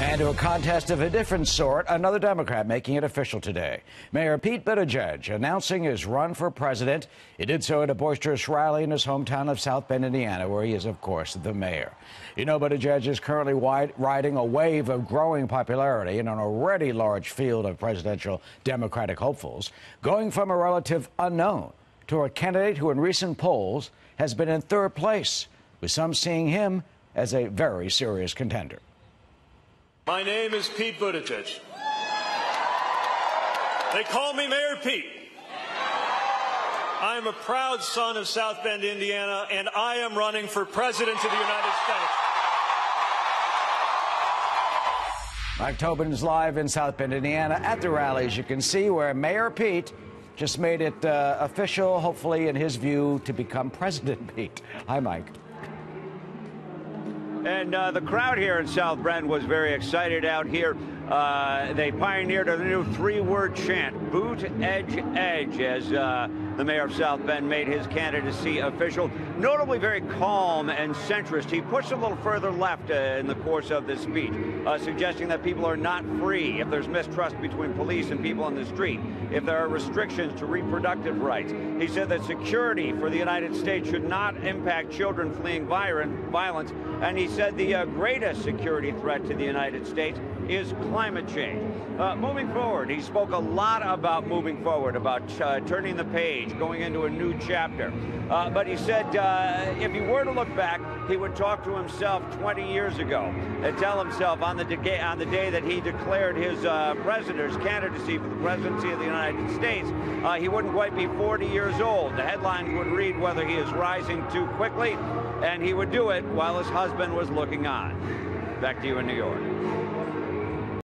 And to a contest of a different sort, another Democrat making it official today. Mayor Pete Buttigieg announcing his run for president. He did so at a boisterous rally in his hometown of South Bend, Indiana, where he is, of course, the mayor. You know, Buttigieg is currently riding a wave of growing popularity in an already large field of presidential Democratic hopefuls, going from a relative unknown to a candidate who, in recent polls, has been in third place, with some seeing him as a very serious contender. My name is Pete Buttigieg. They call me Mayor Pete. I am a proud son of South Bend, Indiana, and I am running for President of the United States. Mike Tobin is live in South Bend, Indiana at the rally, as you can see, where Mayor Pete just made it uh, official, hopefully, in his view, to become President Pete. Hi, Mike. And uh, the crowd here in South Bend was very excited out here. Uh, they pioneered a new three-word chant, boot, edge, edge, as uh, the mayor of South Bend made his candidacy official. Notably very calm and centrist. He pushed a little further left uh, in the course of this speech, uh, suggesting that people are not free if there's mistrust between police and people on the street, if there are restrictions to reproductive rights. He said that security for the United States should not impact children fleeing violence, and he said the uh, greatest security threat to the United States is climate change. Uh, moving forward, he spoke a lot about moving forward, about uh, turning the page, going into a new chapter. Uh, but he said uh, if he were to look back, he would talk to himself 20 years ago and tell himself on the, de- on the day that he declared his uh, president's candidacy for the presidency of the United States, uh, he wouldn't quite be 40 years old. The headlines would read whether he is rising too quickly, and he would do it while his husband was looking on. Back to you in New York.